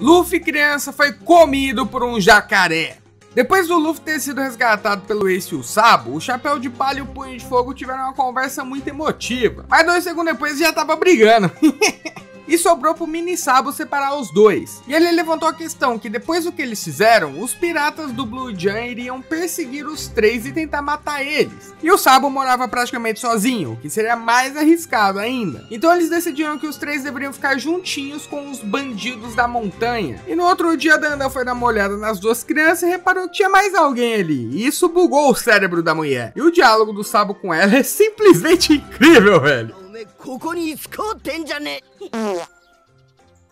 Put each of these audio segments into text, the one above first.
Luffy criança foi comido por um jacaré. Depois do Luffy ter sido resgatado pelo Ace e o Sabo, o Chapéu de Palha e o Punho de Fogo tiveram uma conversa muito emotiva. Mas dois segundos depois já tava brigando. e sobrou pro Mini Sabo separar os dois. E ele levantou a questão que depois do que eles fizeram, os piratas do Blue Jam iriam perseguir os três e tentar matar eles. E o Sabo morava praticamente sozinho, o que seria mais arriscado ainda. Então eles decidiram que os três deveriam ficar juntinhos com os bandidos da montanha. E no outro dia, Danda foi dar uma olhada nas duas crianças e reparou que tinha mais alguém ali. E isso bugou o cérebro da mulher. E o diálogo do Sabo com ela é simplesmente incrível, velho. ここに使うてんじゃね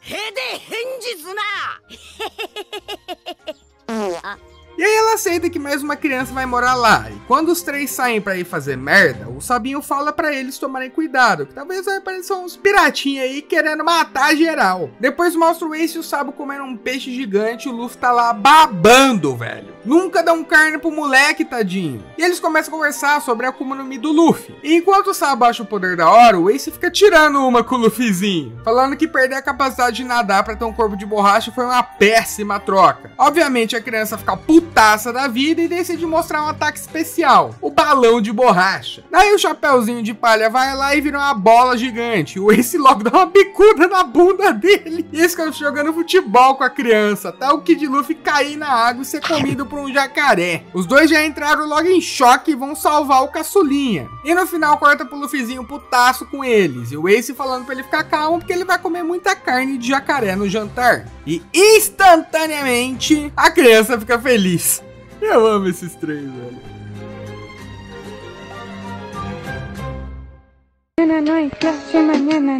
へで返事すな E aí ela aceita que mais uma criança vai morar lá. E quando os três saem para ir fazer merda, o Sabinho fala para eles tomarem cuidado, que talvez vai aparecer uns piratinhos aí querendo matar geral. Depois mostra o Ace e o Sabo comendo um peixe gigante e o Luffy tá lá babando, velho. Nunca dão carne pro moleque, tadinho. E eles começam a conversar sobre a Akuma no Mi do Luffy. E enquanto o Sabo acha o poder da hora, o Ace fica tirando uma com o Luffyzinho. Falando que perder a capacidade de nadar para ter um corpo de borracha foi uma péssima troca. Obviamente a criança fica puta putaça da vida e decide mostrar um ataque especial, o balão de borracha. Daí o Chapeuzinho de Palha vai lá e vira uma bola gigante. O Ace logo dá uma bicuda na bunda dele. E esse cara jogando futebol com a criança, até o Kid Luffy cair na água e ser comido por um jacaré. Os dois já entraram logo em choque e vão salvar o caçulinha. E no final corta pro Luffyzinho putaço com eles. E o Ace falando pra ele ficar calmo porque ele vai comer muita carne de jacaré no jantar. E instantaneamente a criança fica feliz. Eu amo esses três, velho. Mañana no hay clase, mañana